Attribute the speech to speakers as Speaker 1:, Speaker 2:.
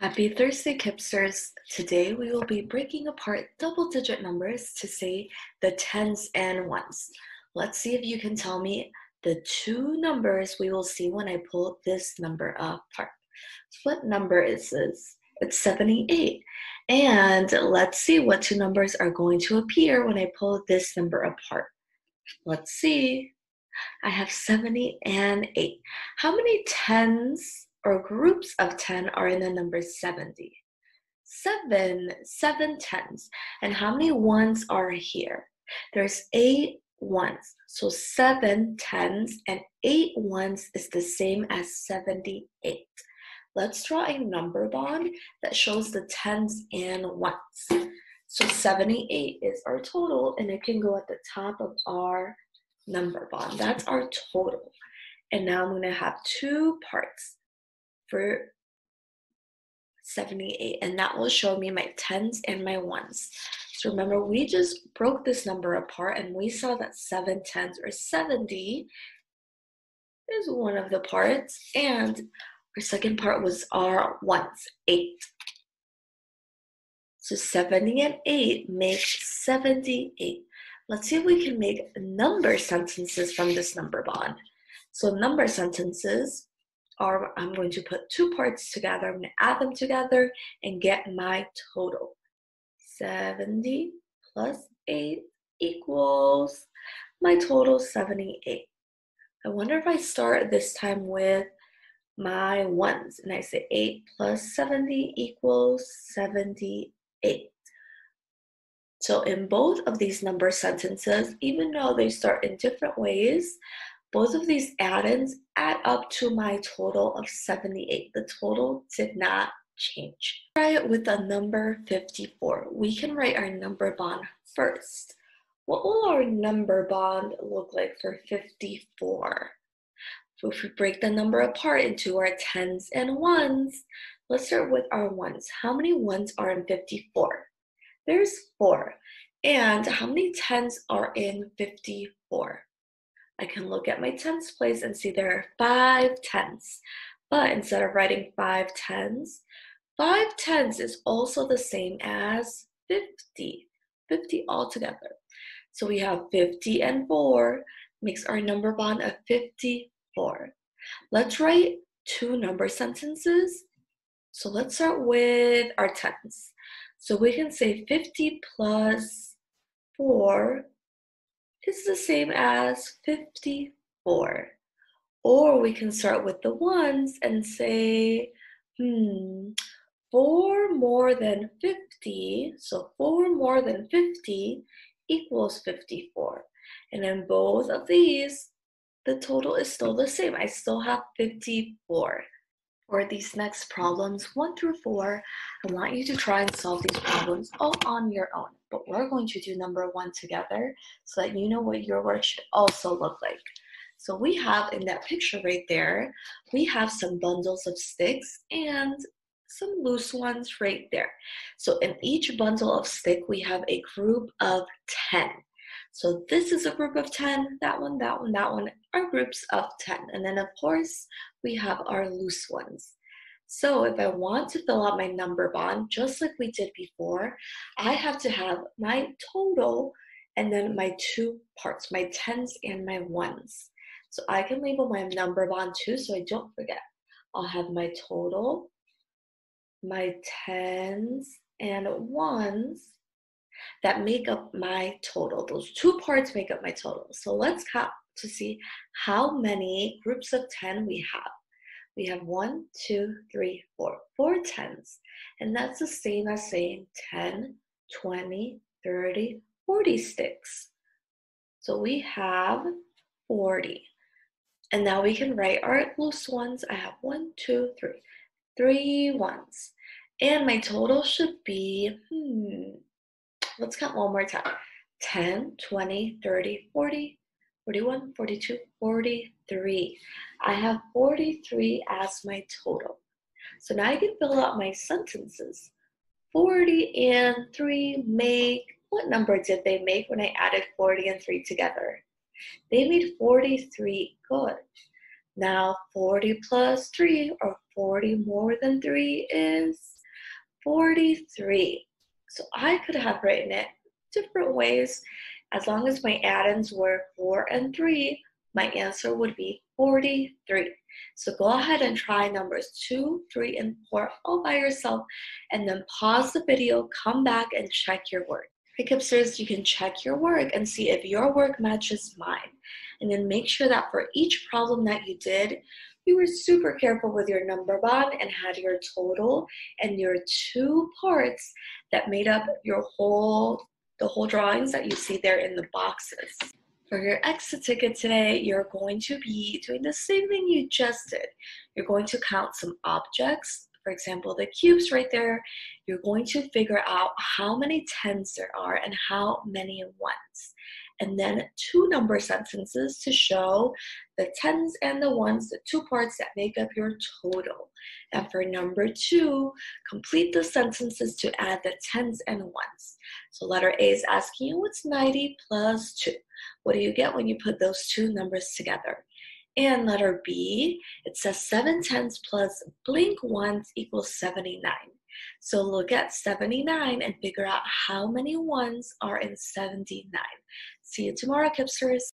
Speaker 1: Happy Thursday, Kipsters! Today we will be breaking apart double digit numbers to say the tens and ones. Let's see if you can tell me the two numbers we will see when I pull this number apart. What number is this? It's 78. And let's see what two numbers are going to appear when I pull this number apart. Let's see. I have 70 and 8. How many tens or groups of 10 are in the number 70. Seven, seven tens. And how many ones are here? There's eight ones. So seven tens and eight ones is the same as 78. Let's draw a number bond that shows the tens and ones. So 78 is our total, and it can go at the top of our number bond. That's our total. And now I'm going to have two parts for 78 and that will show me my tens and my ones. So remember we just broke this number apart and we saw that 7 tens or 70 is one of the parts and our second part was our ones, 8. So 70 and 8 make 78. Let's see if we can make number sentences from this number bond. So number sentences are I'm going to put two parts together. I'm going to add them together and get my total. 70 plus 8 equals my total 78. I wonder if I start this time with my ones and I say 8 plus 70 equals 78. So in both of these number sentences, even though they start in different ways, both of these addends add up to my total of 78. The total did not change. Try it with a number 54. We can write our number bond first. What will our number bond look like for 54? So if we break the number apart into our tens and ones, let's start with our ones. How many ones are in 54? There's four. And how many tens are in 54? I can look at my tens place and see there are five tens. But instead of writing five tens, five tens is also the same as 50. 50 altogether. So we have 50 and 4 makes our number bond of 54. Let's write two number sentences. So let's start with our tens. So we can say 50 plus 4 is the same as 54. Or we can start with the ones and say, hmm, 4 more than 50, so 4 more than 50 equals 54. And in both of these, the total is still the same. I still have 54. For these next problems, 1 through 4, I want you to try and solve these problems all on your own but we're going to do number one together so that you know what your work should also look like. So we have in that picture right there, we have some bundles of sticks and some loose ones right there. So in each bundle of stick, we have a group of 10. So this is a group of 10, that one, that one, that one are groups of 10. And then of course, we have our loose ones. So if I want to fill out my number bond, just like we did before, I have to have my total and then my two parts, my tens and my ones. So I can label my number bond too so I don't forget. I'll have my total, my tens and ones that make up my total. Those two parts make up my total. So let's count to see how many groups of 10 we have we have one, two, three, four, four tens. And that's the same as saying 10, 20, 30, 40 sticks. So we have 40. And now we can write our loose ones. I have one, two, three, three ones. And my total should be, hmm, let's count one more time 10, 20, 30, 40, 41, 42, 43. I have 43 as my total. So now I can fill out my sentences. 40 and 3 make, what number did they make when I added 40 and 3 together? They made 43 good. Now 40 plus 3 or 40 more than 3 is 43. So I could have written it different ways. As long as my addends were 4 and 3, my answer would be 43. So go ahead and try numbers 2, 3, and 4 all by yourself and then pause the video, come back and check your work. Kipsters, you can check your work and see if your work matches mine. And then make sure that for each problem that you did, you were super careful with your number bond and had your total and your two parts that made up your whole the whole drawings that you see there in the boxes. For your exit ticket today, you're going to be doing the same thing you just did. You're going to count some objects for example, the cubes right there, you're going to figure out how many tens there are and how many ones. And then two number sentences to show the tens and the ones, the two parts that make up your total. And for number two, complete the sentences to add the tens and ones. So letter A is asking you what's 90 plus 2. What do you get when you put those two numbers together? And letter B, it says 7 tenths plus blink ones equals 79. So look at 79 and figure out how many ones are in 79. See you tomorrow, Kipsters.